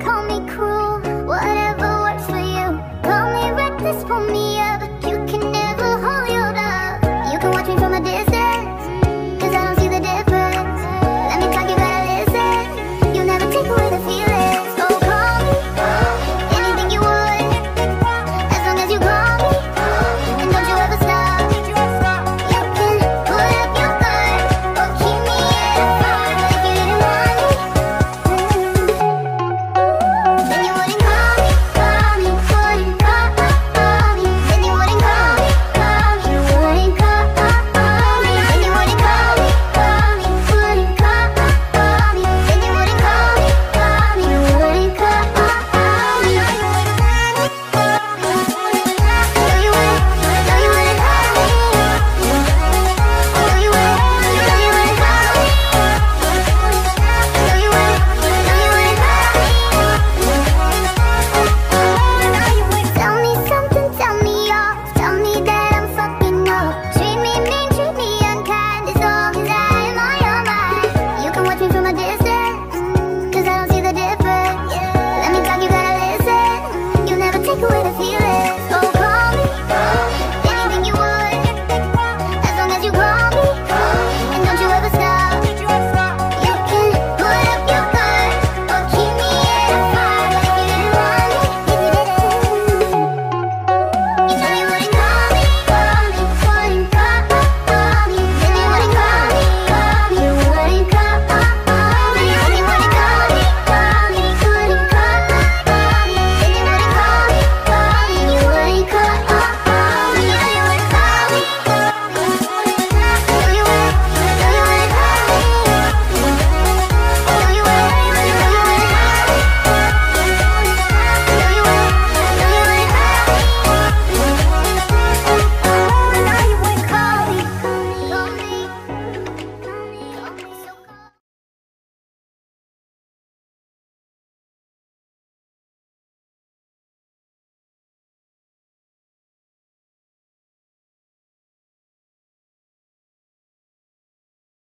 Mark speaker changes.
Speaker 1: call me cruel when I you.